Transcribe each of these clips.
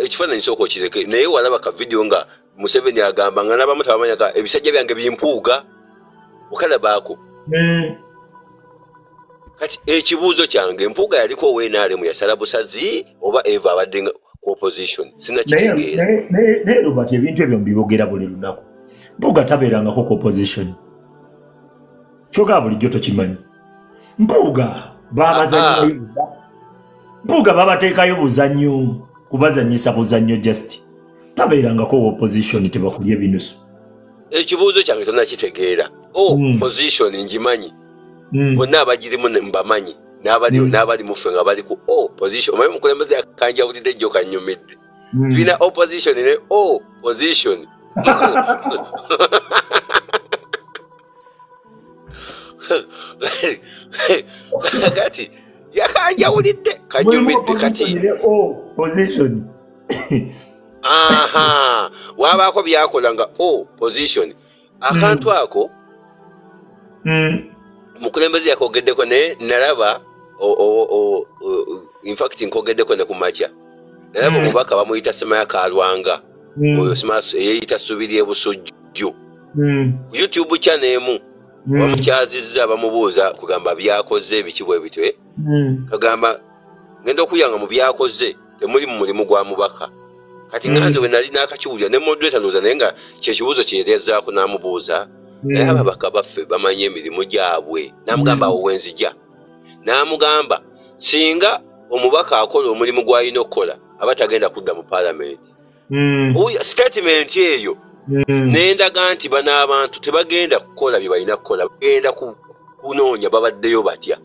ekifaananyi sooka okireke naye walaba ka vidiyo nga museveni agamba nga nabamu tabamanyaka ebisajja byange bimpuuga okalabaako Mm. kati ekibuuzo kyange empuuga yaliko ow'enrm yasala busazi oba eva abadde ku opposition? Naye sinakitegeera. Naye- naye- naye robert ebintu ebyo mbibogera buli lunaku. Mpuuga tabeerangako ku opposition. Kyogaa bulijjo tokimanyi. Mpuuga babazanyo mpuuga babateekayo buzannyo kubazanyisa buzannyo just. Tabeerangako wa opposition tebakulya ebinusu ekibuuzo kyange tonakitegeera o Mm. position ngimanyi? Mm. bonna abagirimu mbamanyi. N'abali Mm. n'abali mufe nga bali ku o position. Omanyi omukulembeze akanjawulidde jjo kanyumidde. Tulina opposition ne o position. Kati yakanjawulidde kanyumidde kati position? aha wabaako byakola nga o position. Akantu ako Mm. mukulembeze yakogeddeko naye nalaba infact nkogeddeko ne ku makya nalaba omubaka bamuyita semaya kalwanga. Mm. oyo eyeyita subiri ebusujju Mm. ku youtube channel emu Mm. bamukyazizza bamubuuza kugamba byakoze biki bwe bityo eh? Mm. kagamba ngenda okuyanga mu byakoze temuli mu mulimu gwa mubaka kati Mm. nganze we nali nakakiwulira ne moderator ndowooza naye nga kyekibuuzo kyeyazaako n'amubuuza naye ababaka baffe bamanyi emirimu gyabwe n'amugamba awo wenzija n'amugamba singa omubaka akola omulimu gw'alina okukola aba tagenda kudda mu paalamenti statement eyo. Nendaga nti bano abantu tebagenda kukola bye balina kukola bagenda ku- kunoonya babaddeyo batya.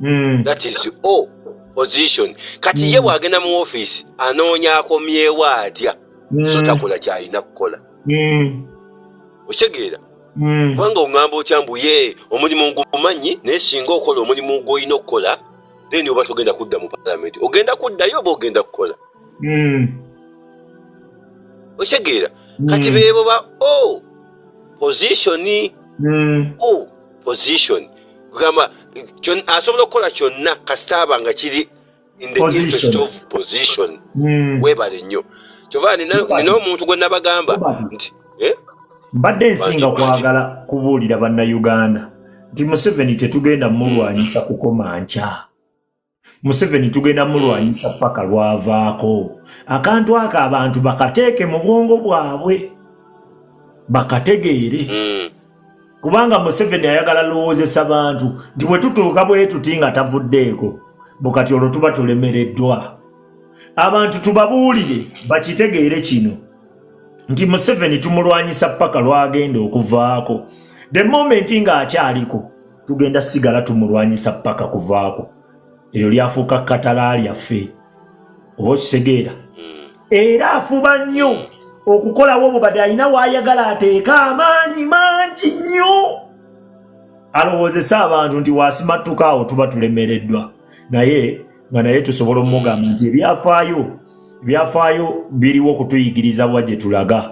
Mm. that is o position. Kati ye bw'agenda mu ofiisi anoonya akomyewo atya? So takola kyalina kukola. Okitegeera Mm. kubanga oŋŋamba otya mbu ye omulimu gumanyi naye singa okola omulimu gw'olina okukola then oba togenda kudda mu paalamenti ogenda kuddayo oba ogenda kukola? Okitegeera Mm. Kati beebo ba o positioni Mm. o position. Kugamba kyon- asobola okukola kyonna kasitaaba nga kiri in the Position. interest of position. Mm. weebale nnyo. Kyova nina omuntu gwe nabagamba nti eh? mbadde nsinga kwagala kubuulira bannayuganda. Nti museveni tetugenda mulwanyisa kukoma nkya museveni tugenda mulwanyisa paka lwavaako. Akantu ako abantu bakateeke mu bwongo bwabwe. Bakategeere. Mm. kubanga museveni ayagala lowoozesa bantu nti bwe tutuuka bwe tuti nga tavuddeeko bukati olwo tuba tulemereddwa. Abantu tubabuulire bakitegeere kino. Nti museveni tumulwanyisa paka lwagenda okuvaako. The moment ng'akyaliko tugenda sigala tumulwanyisa paka kuvaako eryo lyafuuka katala lyaffe. Oba okitegeera Mm. era afuba nnyo okukolawo obubadde alina waayagala ateeka amaanyi mangi nnyo. Alowoozesa abantu nti wasimattuka awo tuba tulemereddwa. Naye nga naye tusobola omugamba nti ebyafaayo ebyafaayo biriwo okutuyigiriza bwa gye tulaga.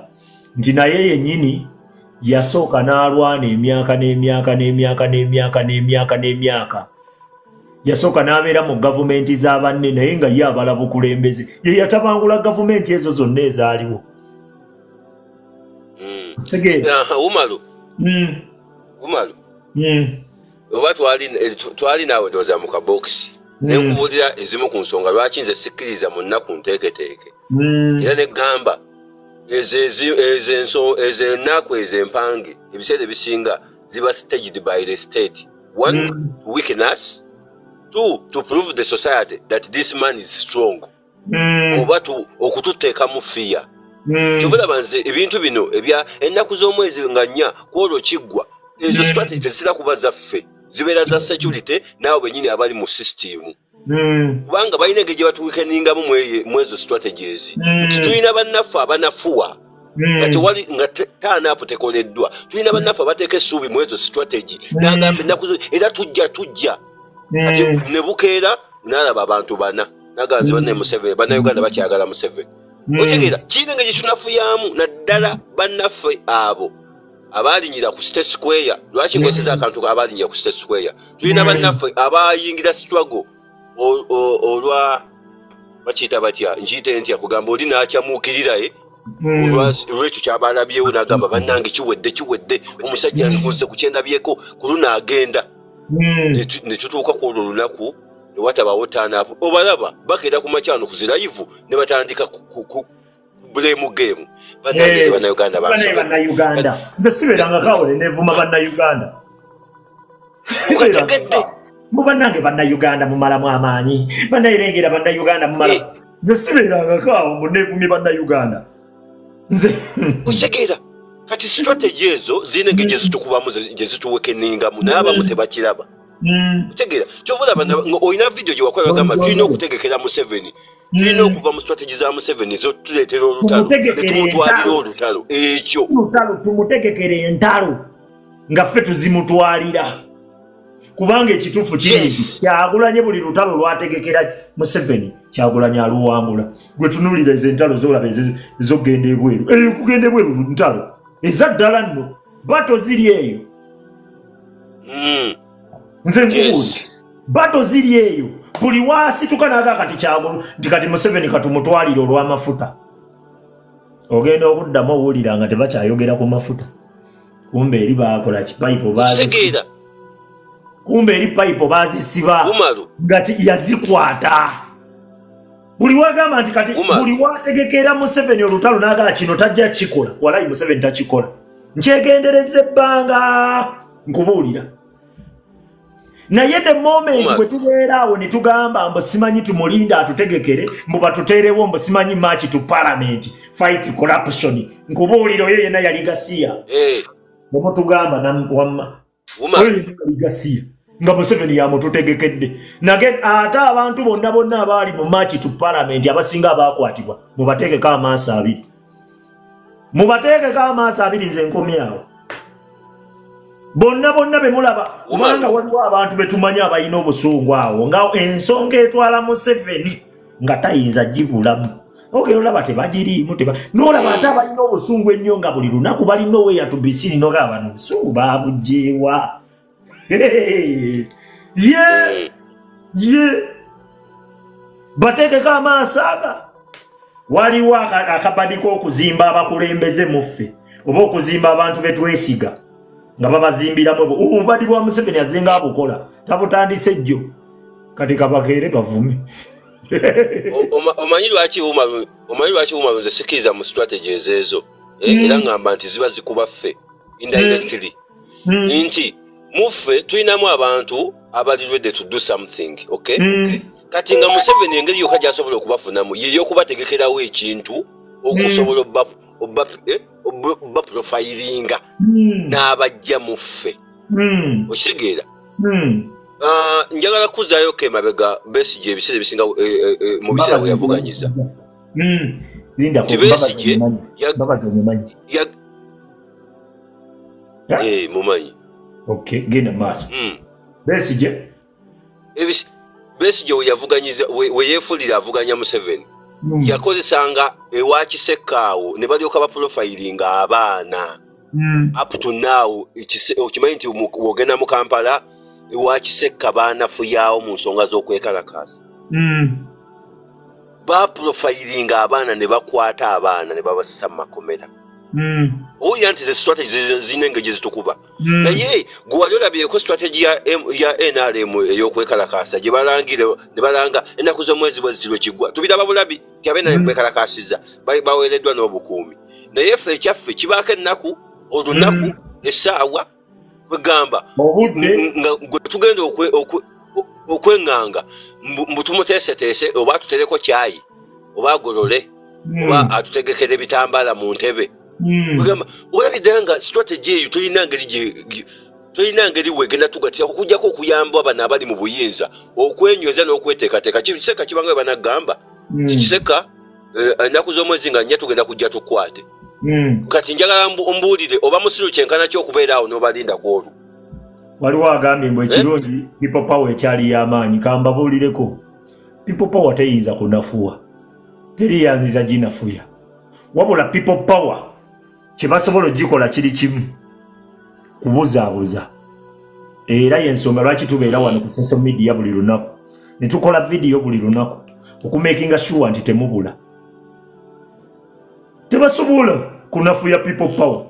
Nti naye yennyini yasooka n'alwana emyaka n'emyaka n'emyaka n'emyaka n'emyaka n'emyaka yasooka n'abeera mu gavumenti z'abanne naye nga ye abala bukulembeze. Ye yatabangula gavumenti ezo zonna ezaaliwo. Mm. tegeera. Aha, umalu Mm, umalu mm, oba twali eh, naawe ndowooza mu kabokisi Mm. nenkubuulira ezimu ku nsonga lwaki nze sikkiriza mu nnaku nteeketeeke? Era negamba ezo ezi- ezo ennaku ezo empange ebiseera ebisinga ziba staged by the state. One Mm. Two to prove the society that this man is strong. Mm, oba tu- okututeekamu fiya mm, kyobulaba nze ebintu bino ebya ennaku z'omwezi nga nnya kwolwo kiggwa ezo Mm. strategy tezira kuba zaffe zibeera za security naawe benyini abali mu sisitimu kubanga balina engeri gye batuwikeningamu mweye- mwezo strategies. Nti tulina bannaffe abanafuwa. Nga tewali nga taanaapu tekoleddwa. Tulina bannaffe abateeka essuubi mu ezo strategy. Nagamba ennaku era tujja tujja kati mm, ne bukeera naalaba abantu bana naganze banne museveni bannayuganda bakyagala museveni mm, otegeera kiina engeri kitunafuyamu naddala bannaffe abo abaalinyira ku state square. Lwaki ngoseza akantu abaalinyira ku state square? Tulina Mm. bannaffe abayingira struggle. Olwa bakiyita batya? Nkiyite ntya kugamba oli nakyamuukiriraye Mm. olwekyo kyabalabyewo nagamba bannange kiwedde kiwedde. Omusajja nzimuze ku kyendabyeko ku lunaagenda Mm. Netutuuka ku olwo lunaku newatabawo taanapu obalaba bagenda ku makyano ku zirayivu ne batandika bulemu geemu bannange Eh, bannayuganda bannayuganda. Nze sibeeranga kawole nevuma bannayuganda. Mu bannange bannayuganda mumalamu amaanyi. Bannayirengera bannayuganda Eh. mumala nze sibeeranga kaawo mbu nevumye bannayuganda. Nze okitegeera kati strategy ezo zirina engeri gyezitukubamu ze- gyezituwekeningamu naye abamu tebakiraba Mm. otegeera nga olina vidiyo gye wakola bagamba tulina okutegekera museveni. Tulina okuva mu strategy za museveni zotuleetera olutalo. Netumutwalira olutalo. Ekyo. Lutalo tumutegekere entalo. Nga ffe tuzimutwalira. Kubanga ekituufu kiri kyagulanye buli lutalo lwategekera museveni kyagulanye aluwangula gwe tunuulira ezo entalo zolaba ezo- ezogenda ebweru. Eyo kugenda ebweru ntalo eza ddala nno bato ziri eyo. Mm, nze nkubuuza yes. bato ziri eyo. Buli wasituka naga kati kyagulu nti kati museveni katumutwalire olw'amafuta. Ogenda okuddamu owulira nga tebakyayogera ku mafuta. Kumbe eri bakola kipayipo kumbe eri payipo bazisiba nga yazikwata buli wagamba nti kati buli wategekera museveni olutalo nagaa kino tajja kikola walayi museveni takikola. Nkyegendereza ebbanga nkubuulira. Naye the moment bwe tubeera awo ne tugamba mbu simanyi tumulinda atutegekere mbu batuteerewo mbu simanyi maki tu parliament fight corruption. Nkubuulira oyo yenna yali gasiya Eh, bwemutugamba nam- wamma. Oyo yenna yali gasiya nga museveni yamututegekedde nage ate abantu bonna bonna abaali mu maki tu parliament abasinga abakwatibwa mubateekeko amaaso abiri. Mubateekeko amaaso abiri nze nkomi awo. Bonna bonna bemulaba kubanga waliwo abantu betumanyi abalina obusungu awo nga ensonga etwala museveni nga tayinza gibulamu. Ogera olaba tebagiriimu teba nolaba ate abalina obusungu ennyo nga buli lunaku balina oweyatubisiri nogaa bano obusungu babujeewa ye Mm, ye bateekeko amaaso aga. Waliwo aka- akabadi k'okuzimba abakulembeze muffe oba okuzimba abantu betwesiga nga babazimbiramu obubadi bwa museveni azenga abukola tabutandise jjo kati kabakeere bavume omanyi lwaki bumalu nze sikiriza mu strategies ezo? Eh, Mm. era ngamba nti ziba zikuba ffe indirectly. Mm, nti muffe tulinamu abantu abali ready to do something okay? Mm, kati nga museveni engeri yokka gyasobola okubafunamu yeyokubategekerawo ekintu okusobola obba- obba eh, mm, n'abajja muffe. Mm, okitegeera. Ah, njagala kuzaayo emabega besige ebiseera ebisinga eh, eh, mu biseera bwe yavuganyiza Nti? Eh, mumanyi okay genda maaso Mm. besije Ebis- besige we yavuganyiza we we yeefulira avuganya museveni. Mm, yakozesanga ewa kisekaawo ne balyoka baprofiringa abaana. Mm, up to now okimanyi nti wogenda mu kampala ewa kisekka baanafuyawo mu nsonga z'okwekalakaasa. Baprofiringa abaana ne bakwata abaana ne babassa mu makomera Mm, owulira nti ze strategy zi- zirina engeri gye zitukuba. Mm. naye gwe wali olabyeko strategy ya, nrm ey'okwekalakaasa gye balangire ne balanga ennaku z'omwezi bwe zirwe kiggwa. Tubiraba bulabi nti abe nrm Mm. bekalakasiza ba- baweereddwa n'obukuumi. Naye ffe ekyaffe kibaako ennaku olunaku essaawa nga gwe tugenda okweŋŋanga mbu tumuteeseteese oba atutereko kyayi oba agolole oba atutegekere ebitambala mu ntebe mm, kugamba olabidde nga strategy eyo tolina ngeri tolina ngeri wegenda tugatira okujjako okuyamba bano abali mu buyinza okwenyweza n'okweteekateeka. Kiseka kibanga banagamba mm, kiseka? Eh, ennaku z'omwezi nga nnya tugenda kujja tukwate. Mm. kati njagala mbu- mbuulire oba musiru kyenkana ki okubeera awo n'obalinda kwolwo waliwo agambye mbwe ekirungi people power ekyali y'amaanyi kambabuulireko people power teyinza kunafuwa. Teriyanziza ginafuya. Wabula people power kyebasobola ogikola kiri kimu kubuzaabuza. Era yensonga lwaki tubeera wano ku social media buli lunaku? Ne tukola vidiyo buli lunaku okumakinga sure nti temubula. Tebasobola kunafuya people power.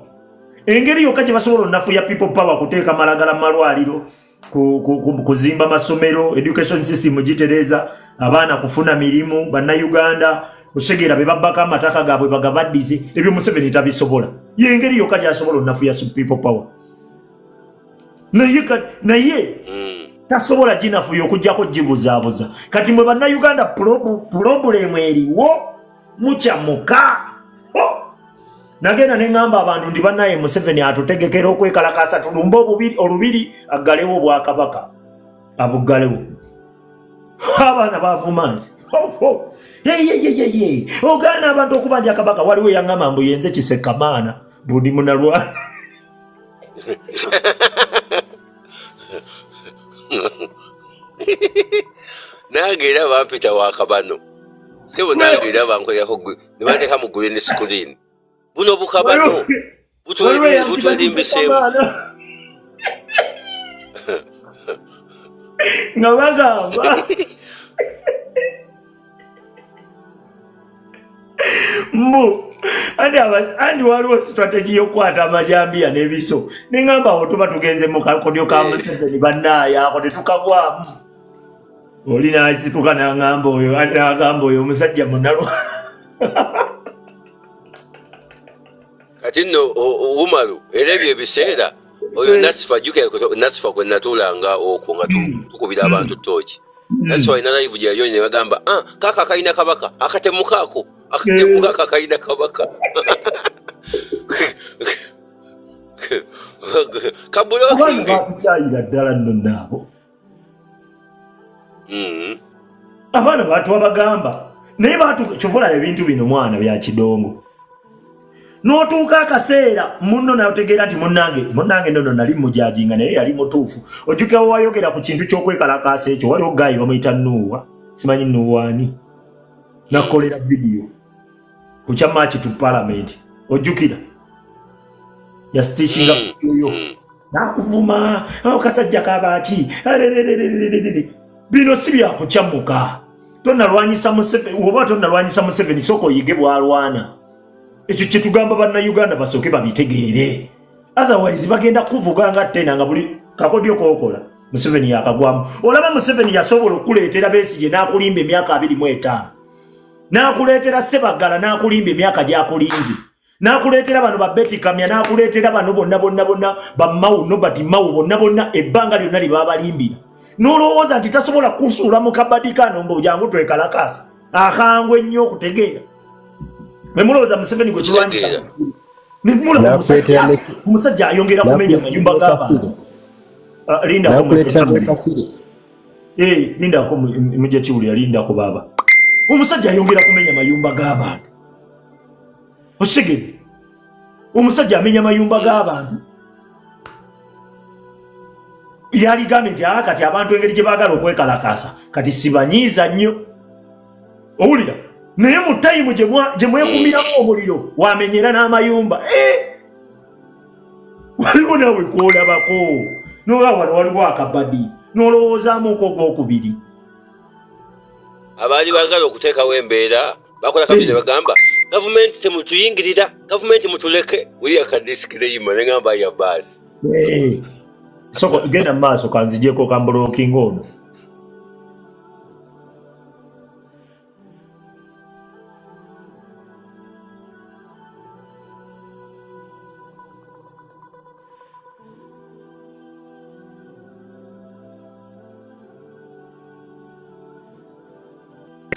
Engeri yokka gye basobola onafuya people power kuteeka malagala malwaliro ku- ku- ku- kuzimba masomero education system gitereeza abaana kufuna mirimu bannayuganda osegeera be babbako amataka gaabwe bagabaddize ebyo museveni tabisobola. Yengeri yokka gyasobola onafuya su people power. Naye naye Mm. tasobola ginafuya okugjako gibuzaabuza. Kati mwe bannayuganda pulobu- pulobulemu eriwo mukyamuka Oh! nagenda neŋŋamba abantu ndi bannaye museveni atutegekera okwekalakasa tulumbe olubiri aggalewo obwakabaka. Abuggalewo abaana bavuma nze ogaana abantu okubanja kabaka waliwo eyaŋŋamba mbu yenze kisekamaana bundi munalwana nange era bampita wakabano. Sebo nange era bankolako nebateka mu green screen buno bukabano butwelimbiseemu nga bagamba mbu andi waliwo strategy yokukwata amajambiya n'ebiso. Neŋamba awo tuba tugenze mu kakodyo ka museveni bannaaye ako tetukagwamu oli nasituka naŋamba oyo nagamba oyo omusajja munalwa kati nno o- o- umaru era ebyo ebiseera oyo nasifa jukira nasifa kwe natuulanga okwo nga tu- tukubira abantu tooki. Nasifa alina live gyeyaliyo ne bagamba "Ah, kaaka kalina kabaka akatemukaako akatemukaako kalina kabaka abaana kabulokingi batukyayira ddala nno naabo Mm. abaana batu abagamba naye kyovula ebintu bino mwana bya kidongo n'otuuka akaseera muno nategeera nti munange munange nono nali mujajinga naye yali mutuufu ojjukirawo wayogera ku kintu ky'okwekalakaasa ekyo waliwo gayi bamuyita nuuwa simanyi nuuwaani nakolera vidiyo ku kya maaki tu palamenti ojjukira yasitikinga Mm. vidiyo yo Mm. nakuvuma kasajja kabaki bino si byakukyamuka tonalwanyisa museveni oba tonalwanyisa museveni soka oyige bwalwana. Ekyo kyetugamba bannayuganda basooke babitegeere. Otherwise bagenda kuvuga nga tena nga buli kakodyo kokola museveni yakagwamu. Olaba museveni yasobola okuleetera besige n'akulimba emyaka 25 n'akuleetera sebagala n'akulimba emyaka gy'akulinze. N'akuleetera bano babetikamya n'akuleetera bano bonna bonna bonna bamawu nobert mawu bonna bonna ebbanga lyonna lyebabalimbira n'olowooza nti tasobola kusuula mu kabadikano mbu jangu twekalakasa akangwa ennyo okutegeera. Memulowooza museveni gwe tulwanyisa nemulaba omusajja- ayongera kumenya amayumba g'abantu. lindako lindako mu- mujja kiwulira lindako baaba omusajja ayongera kumenya mayumba g'abantu. Osigedde omusajja amenya mayumba g'abantu? Yaligambye nti aa kati abantu engeri gye baagala okwekalakasa kati sibanyiiza nnyo. Owulira naye mu tayimu gye mwekumiramu omuliro wamenyera n'amayumba. Eh! waliwo naawe kwolabako noba wano waliwo akabadi nolowoozaamuko ogwokubiri abaali baagala okuteekawo embeera bakola kabiri bagamba gavumenti temutuyingirira gavumenti mutuleke. Wiyaka disikireyima negamba ya baasi Eh, soko genda mumaaso kanzijeko kambulookinga ono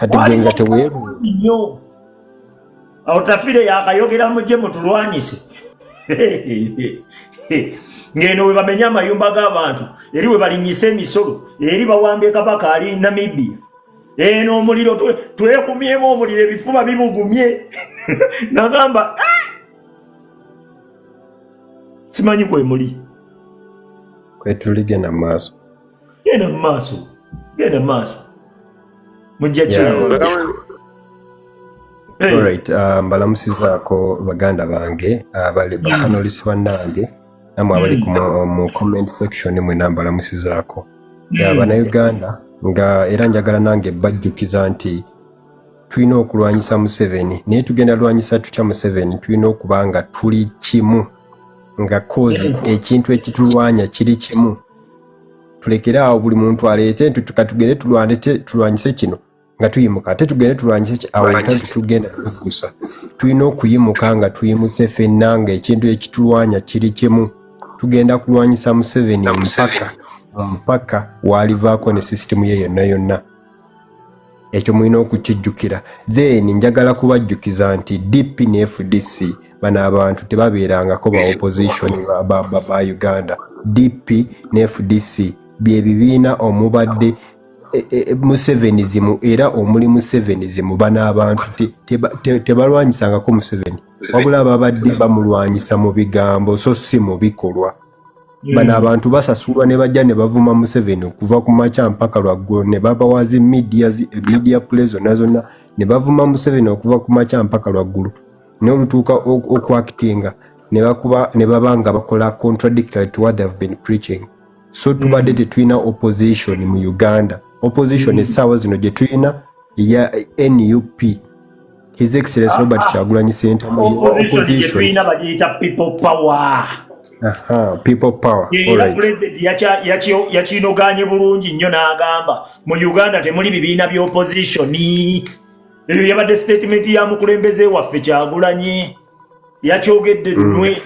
gwe nga teweeru nnyo awo tafire yakayogera mujje mutulwanyise ngeno we bamenya amayumba g'abantu eri we balinyisa emisolo eri bawambye kabaka ali namibia. Eno omuliro twe- twekumyemu omuliro ebifuba bibugumye. Nagamba "Ah!" simanyi kwe muli. Kwetulibye namaaso genda mu maaso genda mu maaso mujja uh, mbalamusizaako baganda bange abali bakanolisi bannange namwe abali ku mu- comment section mwena mbalamusizaako Ya, bannayuganda nga era njagala nange bajjukiza nti tulina okulwanyisa museveni naye tugenda lwanyisa tutya museveni tulina okuba nga tuli kimu nga kozi ekintu ekitulwanya kiri kimu. Tulekere awo buli muntu aleete nti te- tulwanyise kino nga tuyimuka. Ate tugende tulwanyise ntali tugenda tukusa tulina okuyimuka nga tuyimuse ffenna nga ekintu ekitulwanya kiri kimu. Tugenda kulwanyisa museveni mpaka mpaka walivaako ne sisitemu ye yonna yonna. Ekyo mulina okukijjukira. Then njagala kubajjukiza nti dp ne fdc bano abantu tebabeerangako ba opposition ba, ba, uganda. Dp ne fdc bye bibiina omubadde musevenizimu era omuli musevenizimu bano abantu te- teba- te- tebalwanyisangako museveni. Wabula babadde bamulwanyisa mu bigambo so si mu bikolwa. Bano abantu basasulwa ne bajja ne bavuma museveni okuva ku makya mpaka lwaggulo ne babawazi media zi- media play zonna zonna ne bavuma museveni okuva ku makya mpaka lwaggulu. Nolutuuka okwakitinga ne baba nga bakola contradictory to what they have been preaching. So tubadde tetulina opposition mu uganda opposition essaawa zino gye tulina ya nup his excellence robert kyagulanyi sentamu ye opposition gye opposition. tulina bagiyita people power. Aha, people power era alright pulezidenti yakya- yakyo- yakinoganye bulungi nnyo n'agamba mu uganda temuli bibiina by'oppositioni eyo yabadde statement ya mukulembeze waffe kyagulanye yakyogedde lunwe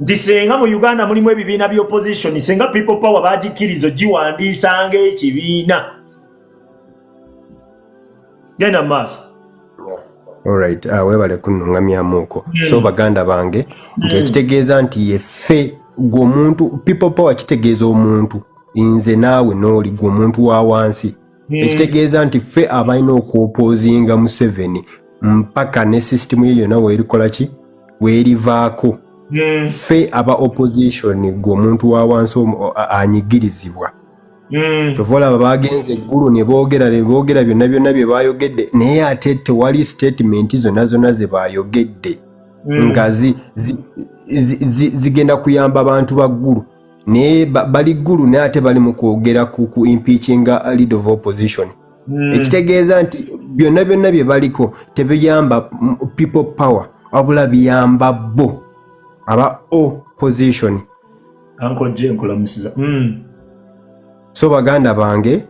nti senga mu uganda mulimu ebibiina by'opposition senga people power bagikkiriza giwandiisanga ekibiina genda mu maaso. Alright uh, webale kunuŋŋamyamuuko so baganda bange nti ekitegeeza nti yeffe gwe omuntu people power kitegeeza omuntu. Nze naawe nooli gwe omuntu wa wansi. Ekitegeeza nti ffe abalina okwopozinga museveni mpaka ne sisitemu ye yonna weerikola ki? Weerivaako Mm, ffe aba opposition gwe omuntu wa wansi anyigirizibwa. mm, kyova olaba bagenze eggulu ne boogera ne boogera byonna byonna bye baayogedde naye ate tewali statement zonna zonna ze baayogedde nga zi- zi- zigenda kuyamba abantu ba ggulu. Naye ba- bali ggulu naye ate bali mu kwogera ku impeachinga lead of opposition. Ekitegeeza nti byonna byonna bye baliko tebiyamba mm, people power wabula biyamba bo aba opposition. Jay nkulamusiza. Mm, so baganda bange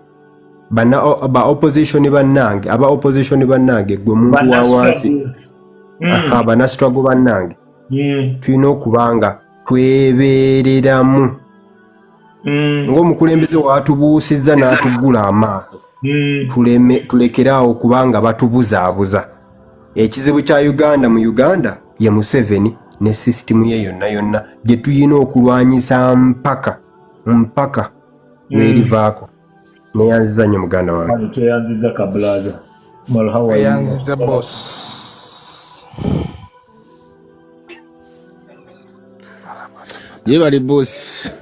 ba opposition bannange aba opposition bannange gwe muntu wa wansi. struggle. aha bana struggle bannange. Mm, tulina okuba nga twebeereramu. Mm, ng'omukulembeze watubuusizza n'atuggula amaaso. Tulekeraawo kubanga batubuzaabuza. Ekizibu kya uganda mu uganda ye museveni ne sisitemu ye yonna yonna gye tulina okulwanyisa mpaka mpaka weerivaako neyanziza nnyo muganda wange tweyanziza kabulaza malhawa eyanziza boss. Ye bali bosi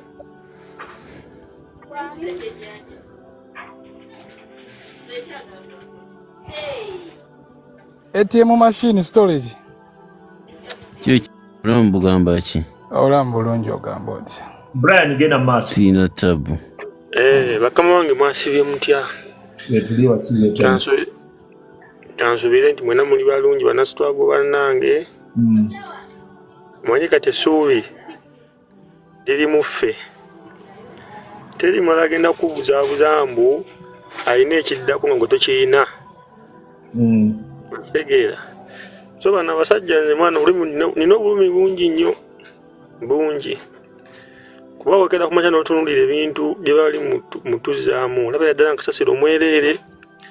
atm machine storage. Kyo olamu bugamba ki? Olamu bulungi ogamba oti brian genda maaso siina tabu bakama wange mwasibye mutya? Wetuli wasibye tano. Kansu- kansubire nti mwena muli balungi banasitwago bannange. Mm, manye kati essuubi liri mu ffe. Terimala agenda kubuzaabuza mbu alina ekiddako nga gwe tokirina mm, kitegeera so bano abasajja nze mwana nina obulumi bungi nnyo bungi kuba wekera kumakya n'otunuulira ebintu bye mutu- mutuzaamu olabira ddala nga kasasiro omwereere.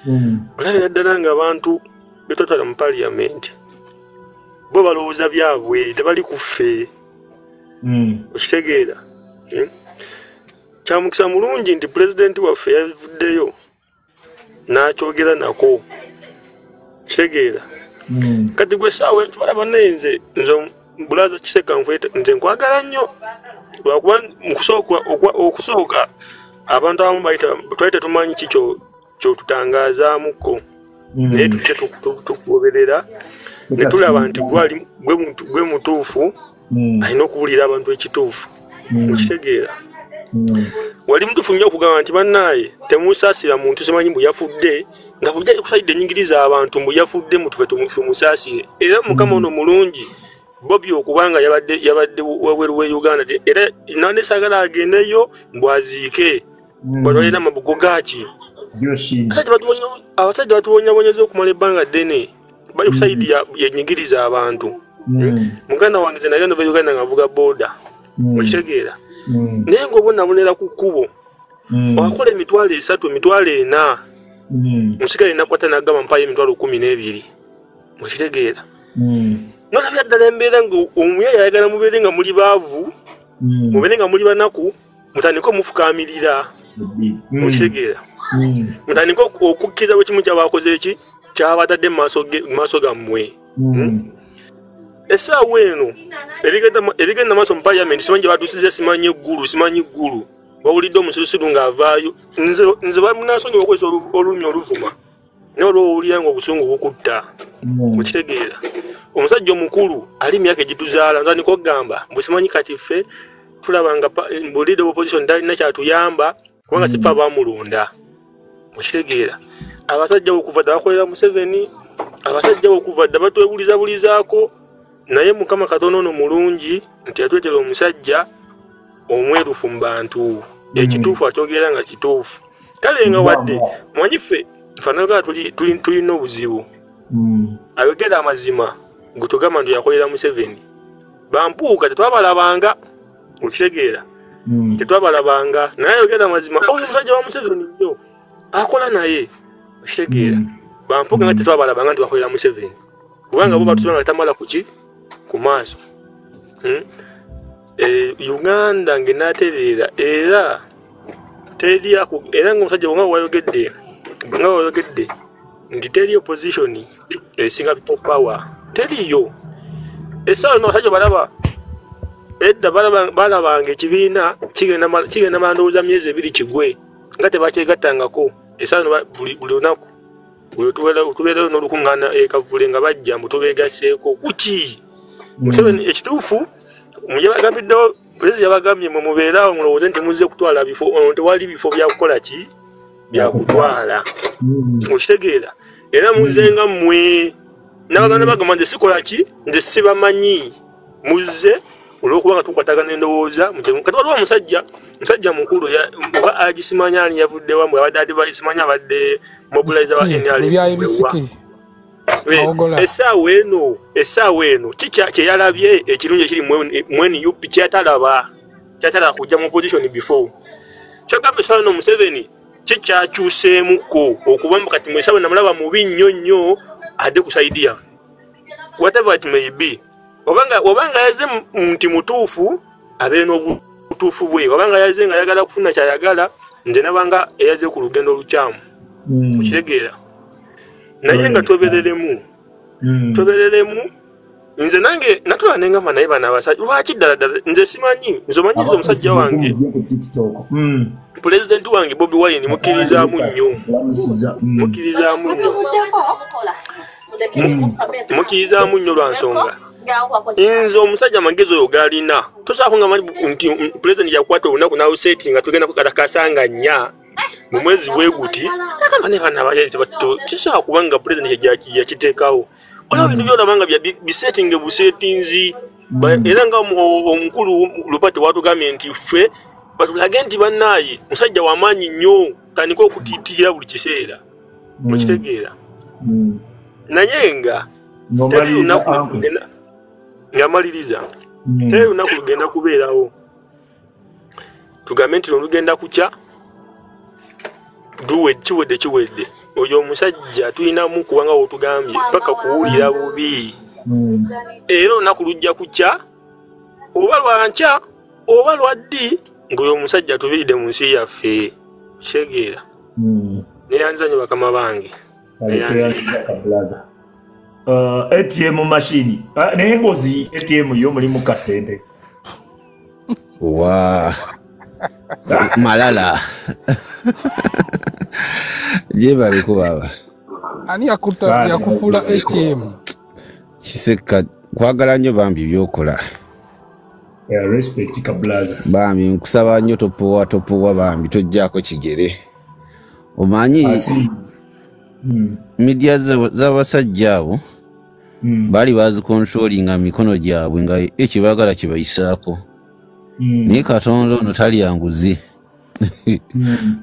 Mm, olabira ddala nga abantu betwatwala mu paliyamenti bo balowooza byabwe tebali ku ffe. Mm, okitegeera. Hmm? kyamukisa mulungi nti pulezidenti waffe yavuddeyo n'akyogera nako. Kitegeera. Kati gwe saawa entwala bannaye nze nze bulaza kiseka nze nkwagala nnyo lwakuba okusooka abantu abamu twali tetumanyi ki kyo- kyotutangazaamuko naye tujja tu- tu- tukugoberera ne tulaba nti gwe mutuufu Mm, alina okubuulira abantu ekituufu okitegeera. Mm. wali mutufu nnyo okugamba nti bannaaye temusaasira muntu simanyi mbu yafudde nga bujja kusalidde enyingiriza abantu mbu yafudde mutufe tumusaasire. Era mukama ono mulungi bobi okubanga yabadde yabadde wabweru we uganda era nande saagala agendeyo mbw aziike. Bwalwalina amabugo gaki. Abasajja batuwonya- abasajja batuwonyabonyeza okumala ebbanga ddene bali ku sayidi ya- yenyigiriza abantu. Mm. muganda wange ze nagenda ova uganda nga avuga booda okitegeera. Naye ngaobonabonera ku kkubo wakola emitwalo esatu emitwalo ena. Musigale nakwata nagamba mpayo emitwalo kumi n'ebiri. Okitegeera Nolabira ddala embeera nga omuyaya ayagala mubeere nga muli baavu Mm. mubeere nga muli banaku mutandike omufukaamirira Mm. okitegeera Mm. mutandike oku- okukkiriza bwe kimu kyabakoze eki kyabatadde mu maaso gammwe Mm. essaawa eno ebigenda ma- ebigenda maaso mu paliamenti simanyi gyebatuusiza simanyi eggulu simanyi ggulu wawulidde omusirusiru ng'avaayo nze nze bamunasonyi okwesa olulumi oluvuma naye olwo owulira nga obusungu bukutta okitegeera omusajja omukulu ali emyaka egituzaala ntandika okugamba mbwe simanyi kati ffe tulaba nga leader of opposition talina kyatuyamba kubanga sife abamulonda. Okitegeera abasajja bwekuva dda bakolera museveni abasajja bwekuva dda batwebulizabulizaako naye mukama katonda ono mulungi nti yatwetera omusajja omwerufu mu bantu. Ekituufu akyogera nga kituufu. Kale nga wadde mwanyi ffe fanagala tulina obuzibu. Mm. ayogera amazima gwe tugamba nti yakolera museveni. Bampuuka tetwabalabanga okitegeera. Mm. tetwabalabanga naye ayogera amazima oyo musajja wa museveni nnyo. Akola naye okitegeera. Bampuuka nga tetwabalabanga nti bakolera museveni. Kubanga bo batusaba nga tamala kuki ku maaso. Hmm? Eh, uganda ngenatereera era teri aku- era nga omusajja bwonga wayogedde nga wayogedde nti teri opposition esinga people power. Teriyo essaawa no abasajja balaba edda balaba- balabanga ekibiina kigenda ma- kigenda mandowooza myezi ebiri kigwe nga tebakyegattangako essaawa no ba- buli lunaku tubeerayo n'olukuŋŋaana ekavule nga bajja mbu tubeegaseeko kuki? Museveni ekituufu yabagambiddewo pulezi yabagambye mwe mubeeraawo mulowooze nti muzze kutwala bifo ono tewali bifo byakukola ki byakutwala Mm. okitegeera. Era muzenga mmwe nabaganda bagamba nze sikola ki? Nze sibamanyi. Muzze olwokuba nga tukwatagana endowooza kati waliwo omusajja musajja mukulu ya- oba agisimanyani yavuddewa mbwe abadde adivaisimanyi abadde mobilize wa essaawa eno essaawa eno kyeyalabye ekirungi ekiri mweni- mweni up kyatalaba kyatalaba kujja mu position before. Kyogamba essaawa eno museveni kikyakyuseemuko okubamba kati mu essaawa namulaba mubi nnyo nnyo adde ku saidi yaffe whatever it may be. Obanga obanga yaze nti mutuufu abeere n'obutuufu bwe. Obanga yaze nga ayagala kufuna kyayagala nze nabanga eyaze ku lugendo olukyamu. Mm. okitegeera. Naye nga tobereremu Mm. Nze nange natula nengamba naye bana abasajja. Lwaki ddala ddala? Nze simanyi nze omanyi nze omusajja wange. Mujje ku TikTok. Mm. pulezidenti wange bobi wine mukkirizaamu nnyo. Lamusiza. Mm. mukkirizaamu nnyo. Mukkirizaamu nnyo lwa nsonga. Nze omusajja amagezi oyo galina tosobola kungamba nti mm, pulezidenti yakwata olunaku nawuseti nga tugenda katakasanga nnya. Mu mwezi bwe guti. Agamba ne bana abayali tisobola kuba nga pulezidenti yaki- yakiteekawo olaba bintu byolaba nga bya- bi- bisetinge busetinzi Ba- era nga omu- omukulu lupati watugambye nti ffe batulage nti bannaaye musajja wamaanyi nnyo tandika okutiitira buli kiseera okitegeera Mm. naye nga teri Ng'omaliriza lunaku uncle. lugenda- ngamaliriza Mm. teri lunaku lugenda kubeerawo. Tugambe nti lolugenda kukya duwe kiwedde kiwedde oyo omusajja tulinamu kubanga wotugambye paka kuwulira bubi. Mm. era olunaku lujja kukya oba lwankya oba lwaddi ngaoyo omusajja tubiridde mu nsi yaffe. Kitegeera Mm. neyanza nyo bakama bange. Uh, ATM machine. Uh, naye ngozi ATM yo mulimu kasente. Wa. Malala gyebaliko baba ani yakufula atm kiseka kwagala nnyo bambi byokola. Yeah, respect kablaza bambi nkusaba nnyo topowa topowa bambi tojjaako kigere. Omanyi Mm, midiya za- z'abasajja abo mm, baali bazikontrolinga mu mikono gyabwe nga ekyebagala kyebayisaako mm, naye katonda ono talya nguzi mm,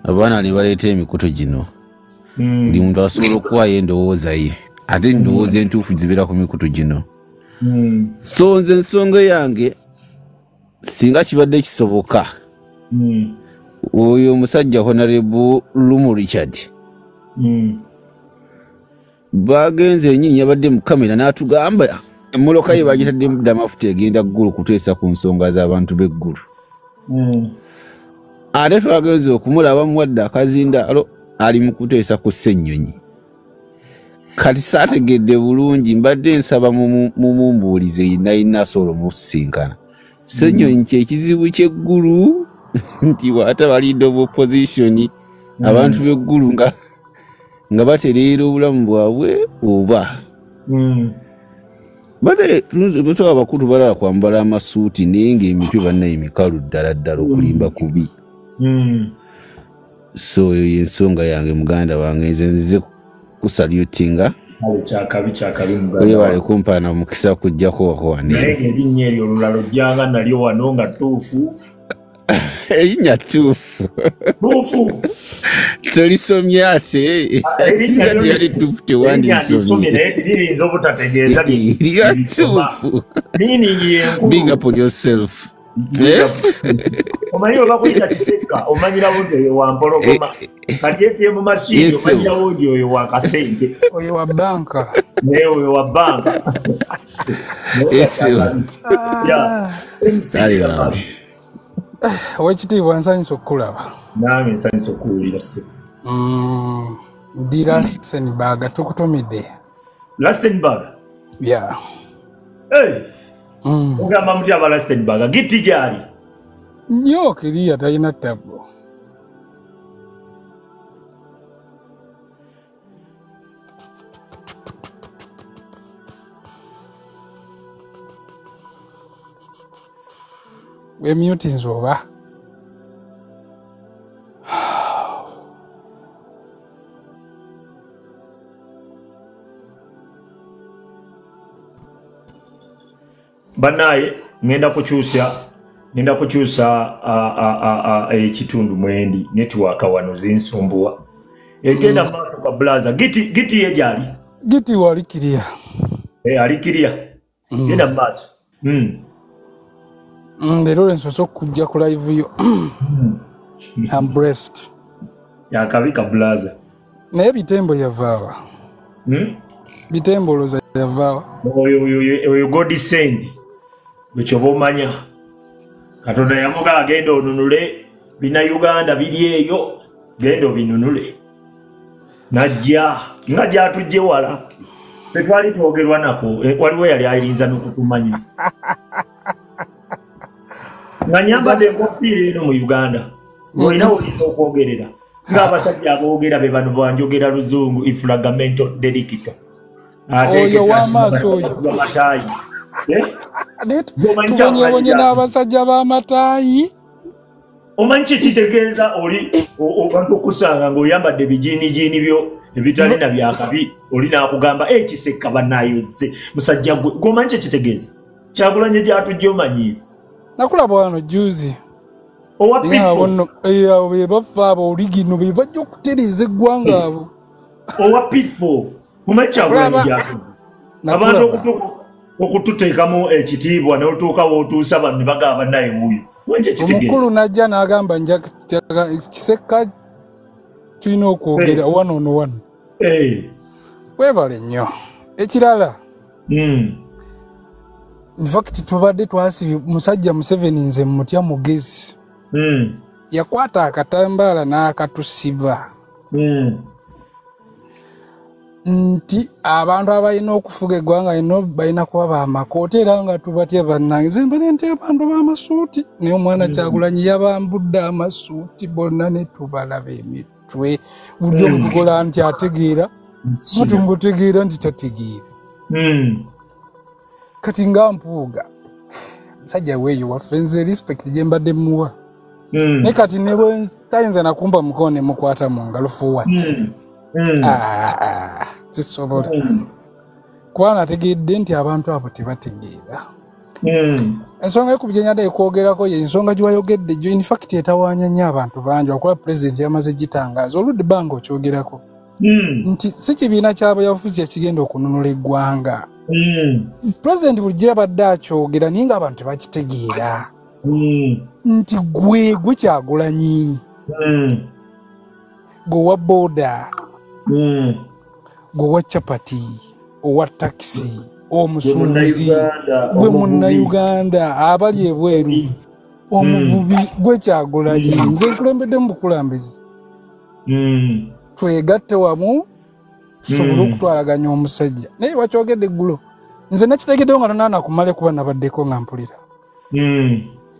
abaana ne baleeta emikutu gino. Mm, buli muntu asobola okuwaayo endowooza ye ate endowooza entuufu zibeera ku mikutu gino. So nze ensonga yange singa kibadde kisoboka. Oyo omusajja honorable lumu richard. Bagenze enyini yabadde mu kamera n'atugamba emmoloka ye bagitaddemu dda amafuta egenda ggulu kuteesa ku nsonga z'abantu b'eggulu ate twagenze okumulaba muwadde akazindaalo ali mu kuteesa ku ssennyonyi kati saategedde bulungi mbadde nsaba mumu- mumumbuulize nalina asobola omusinkana ssennyonyi kyekizibu ky'eggulu nti waata balidde obu opposition abantu b'eggulu nga nga batereera obulamu bwabwe oba mm. bate mutaba abakulu balaba kwambala amasuuti naye ng'emitwe bannaye mikalu ddala ddala okulimba kubi Mm. So eyo yensonga yange muganda wange nze nzize kusalutinga wange. kumpaana mukisa kujjako wako naye wane ng'erinnya eryo olulala ojjanga nalyo wano nga tuufu erinnya tuufu tolisomye ate? Erinnya singa lyo- tyali tuufu erinnya ndisomye tewandisomye naye tiririnza obutategeeza bye- lya byerisoma. tuufu miiningi yenkulu big up on yourself omanyi oba kuyita kiseka omanyirawo nti oyo wampologoma kati etie mu masiini omanyirawo nti oyo wakasente oyo wa banka. Naye oyo wa banka. Baba. owekitiibwa nsanyusa okukulaba. Nange nsanyusa okuwulira se Mm, ndira senibaaga tukutumidde. Lastenburg? Ya Hey. Ogamba muti aba lastenburg gitti gyali? Nnyo kiriya talina tabbo wemyutinzi oba bannaye ngenda kukyusa ngenda kukyusa a- a- a- a- ekitundu mwendi netiwaaka wano zinsumbuwa egenda maaso ka bulaza giti ye gyali giti wali kiriya Eh, ali kirya genda mu maaso Mm. Mm, leero lwensoose okujja ku live yo ambrest yakabi ka bulaza naye bitembo yavaawa Mm? bitembo olooza yavaawa oyo oyo- oyo ekyoba omanya katonda yamuga agenda onunule bina uganda biri eyo genda obinunule. Najja nga gyatujje wala tetwali twogerwa nako Eh, waliwo yali ayinza n'okutumanya nga nyambadde enkofiira eno mu uganda ngaolina woyinza okwogerera ng'abasajja aboogera be bano banjogera luzungu ifragamento delicito Oyo w'amaaso oyo. Tubonyebonye n'abasajja b'amataayi omanyi kikitegeeza oli o- abantu okusanga ng'oyambadde bijiinijiini byo ebitali na byakabi oli nakugamba ekiseka banayoze musajja gwe gwomanyi kyekitegeeza kyagulanye gyatujja omanyi. Nakulaba wano juzi owa pifo abo oligino be bajja okutereeza eggwanga abo. Owa pifo omanyi kyagulanye gyatujja? Abantu nakulaba okutu- okututeekamu ekitiibwa notuuka wootuusa bano ne bagamba naye kyekitegeeza omukulu najja n'agamba kiseka tulina okwogera wano ono wano weebale nnyo. Ekirala mm, infact tubadde twasibye musajja museveni nze mutya mugezi. Mm, yakwata akatambaala n'akatusiba. Mm. Nti abantu abalina okufuga eggwanga lino balina kuba bamakooti era nga tubatya bannange. Ze mbale nti abantu b'amasuuti? Naye omwana kyagulanyi yabambudde amasuuti bonna ne tubalaba emitwe. Buli omu tukola nti ategeera ati mbutegeera nti tategeera. Mm. kati nga mpuuga musajja weeyo waffe nze respect gye mbadde muwa Mm. ne kati ne bwe tayinza nakumpa mukono ne mukwata mu ngalo forward Mm. Mm. Ah, ah, sisobola kuba nategedde nti abantu abo tebategeera. Mm. ensonga ekubye nyadde ekwogerako ye ensonga gyewayogedde gyo infact etawaanya nnyo abantu bangi okuba pulezidenti yamaze gitangaaza oludde bbanga okyogerako. Nti si kibiina kyabyabufuzi ekigenda okununula eggwanga. Pulezidenti bulijjo yabadde akyogera naye nga abantu tebakitegeera nti gwe gwe kyagulanyi gwe owa booda. Gwe owa capati owa takisi Munnayuganda, gwe munnayuganda abali ebweru omuvubi gwe kyagulanyi nze nkulembedde mu bukulembeze. Mm. twegatte wamu tusobole okutwalaganya omusajja. Naye wakyogedde eggulo? Nze nakitegeddewo nga tonaanakumale kuba nabaddeko nga mpulira.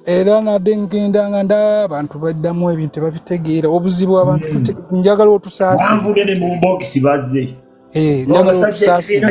Era nadde ngenda nga ndaba abantu baddamu ebintu tebabitegeera. Obuzibu abantu tute- njagala otusaasire. Mu bokisi bazze. Eh, njagala otusaasire